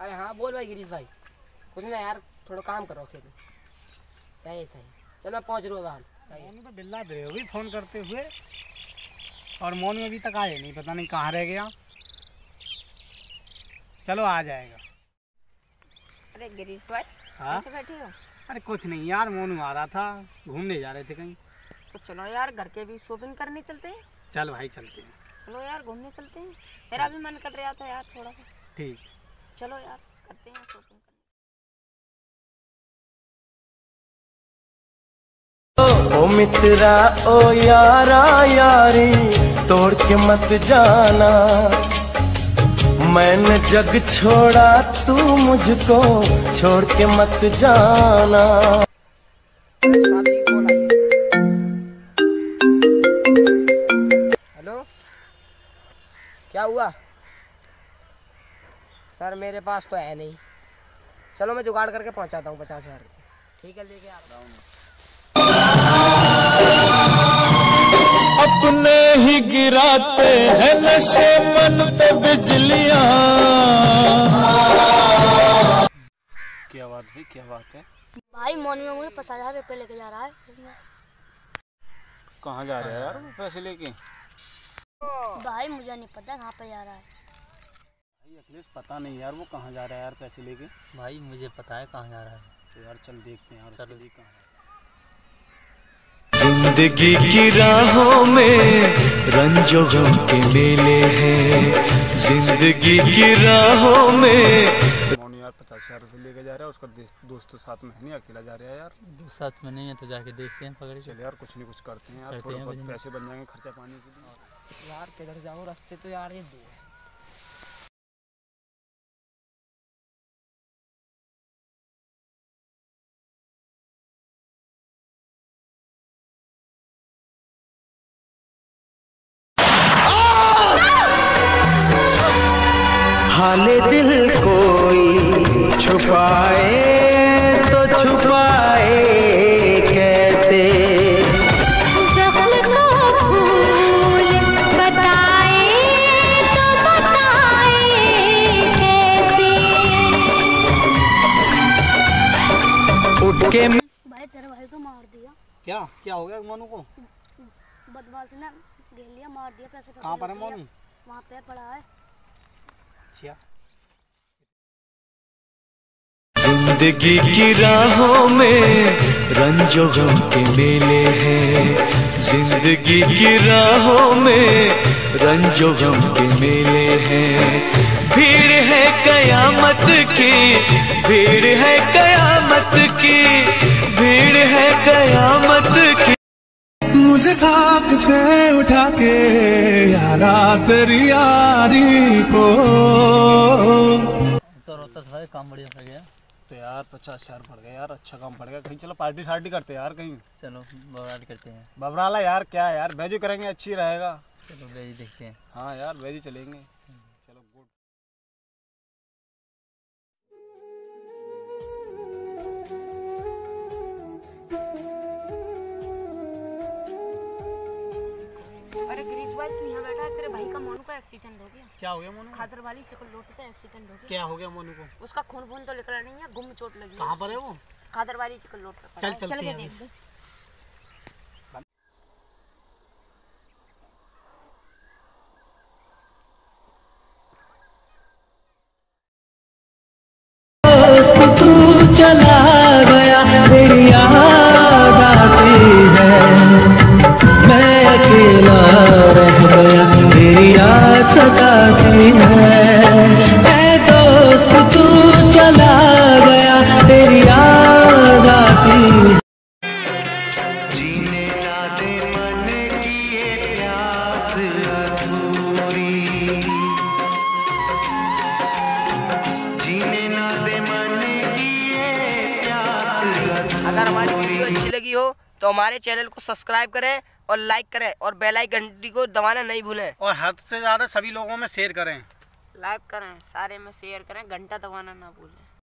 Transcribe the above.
अरे हाँ बोल भाई गिरीश भाई। कुछ ना यार थोड़ा काम करो खेत सही सही चलो पहुँच रहा हूँ बाहर सही तो बिल्ला दे हो भी फ़ोन करते हुए। और मोन में अभी तक आए नहीं पता नहीं कहाँ रह गया। चलो आ जाएगा। अरे गिरीश भाई हाँ? कैसे बैठे हो? अरे कुछ नहीं यार मोनू आ रहा था घूमने जा रहे थे कहीं। तो चलो यार घर के भी शॉपिंग करने चलते हैं। चल भाई चलते हैं। चलो यार घूमने चलते हैं। मेरा भी मन कर रहा था यार थोड़ा सा। ठीक। चलो यार करते हैं शॉपिंग ओ मित्रा ओ यारा यारी तोड़ के मत जाना। मैंने जग छोड़ा तू मुझको छोड़ के मत जाना। हेलो? क्या हुआ? सर मेरे पास तो है नहीं। चलो मैं जुगाड़ करके पहुंचाता हूँ पचास हज़ार ठीक है लेके आ रहा हूँ अपने ही गिराते हैं नशे मन पे बिजलियाँ। क्या बात है क्या बात है? भाई मोनी में मुझे पचास हज़ार रुपये लेके जा रहा है। कहाँ जा रहे हैं यार पैसे लेके? भाई मुझे नहीं पता कहाँ पे जा रहा है। भाई अखिलेश पता नहीं यार वो कहाँ जा रहा है यार पैसे लेके? भाई मुझे पता है कहाँ जा रहा है। तो यार चल देखते हैं यार चलो। चलो कहाँ ज़िंदगी की राहों में रंजो गम के मेले हैं। ज़िंदगी की राहों में यार पचास हज़ार रुपये लेके जा रहा है उसका देस- दोस्त तो साथ में है नहीं अकेला जा रहा है यार। साथ में नहीं है तो जाके देखते हैं पकड़े चले यार कुछ नहीं कुछ करते हैं यार करते थोड़ा हैं बहुत पैसे बन जाएँगे खर्चा पानी के लिए। यार किधर जाऊँ रास्ते तो यार ये दो हाले दिल कोई छुपाए तो छुपाए कैसे? जख्म को फूल बताए तो बताए कैसे? उठ के भाई तेरे भाई को मार दिया। क्या? क्या हो गया मोनू को? बदमाश ने घेर लिया मार दिया पैसे कहाँ पर है मोनू? वहाँ पे पड़ा है। अच्छा ज़िंदगी की राहों में रंजो गम के मेले हैं। ज़िंदगी की राहों में रंजो गम के मेले हैं। भीड़ है कयामत की, भीड़ है कयामत की, भीड़ है कयामत की। मुझे खाक से उठा के यारा तेरी यारी को। तो रोहता था भाई काम बढ़िया कर गया तो यार पचास हज़ार पड़ गया यार अच्छा काम पड़ गया। कहीं चलो पार्टी शार्टी करते हैं यार कहीं। चलो बवाल करते हैं। बबराला यार क्या यार? वेजू करेंगे अच्छी रहेगा। चलो बेच देखते हैं। हाँ यार वेजू चलेंगे। एक्सीडेंट हो गया। क्या हो गया मोनू? खादर वाली चकलोट का एक्सीडेंट हो गया। क्या हो गया मोनू को? उसका खून खून तो निकला नहीं है गुम चोट लगी कहाँ पर है वो? खादर वाली चकलोट पे पड़ा चल, चल, चलते चल की ये प्यास अगर हमारी वीडियो अच्छी लगी हो तो हमारे चैनल को सब्सक्राइब करें और लाइक करें और बेल आइकन घंटी को दबाना नहीं भूलें। और हद से ज़्यादा सभी लोगों में शेयर करें। लाइक करें सारे में शेयर करें घंटा दबाना ना भूलें।